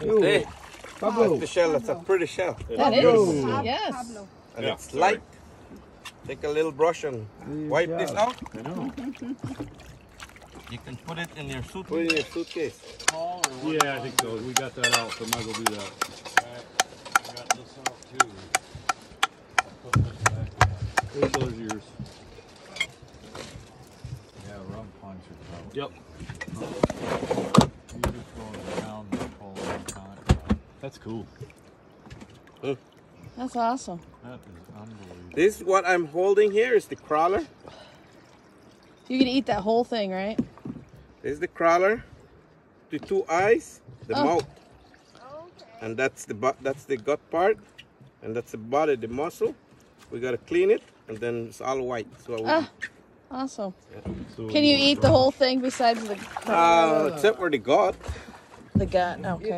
Hey, Pablo. that's the shell. That's a pretty shell. That is. Pablo. Yes. And Yeah, it's sorry. light. Take a little brush and wipe this out. I know. You can put it in your suit. Put it in your suitcase. Yeah, I think so. We got that out, so might as well do that. Got this out too. Put this back. Those are yours. Yeah, rum punch or something. Yep. You just going down the whole time. That's cool. That's awesome. That is unbelievable. This what I'm holding here is the crawler. You can eat that whole thing, right? This is the crawler. The two eyes, the Oh. mouth, and that's the butt. That's the gut part, and that's the body, the muscle. We gotta clean it, and then it's all white. So Ah, awesome. So Can you eat the whole thing besides the uh, except for the gut. the gut? Okay.